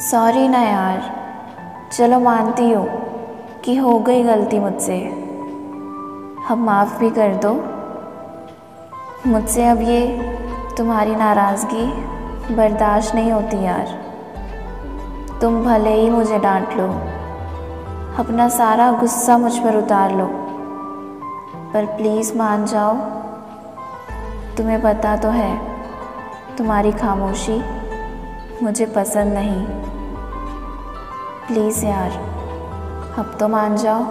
Sorry ना यार। चलो मानती हूँ कि हो गई गलती मुझसे। अब माफ़ भी कर दो। मुझसे अब ये तुम्हारी नाराज़गी बर्दाश्त नहीं होती यार। तुम भले ही मुझे डांट लो। अपना सारा गुस्सा मुझ पर उतार लो। पर प्लीज़ मान जाओ। तुम्हें पता तो है, तुम्हारी खामोशी मुझे पसंद नहीं। प्लीज़ यार अब तो मान जाओ।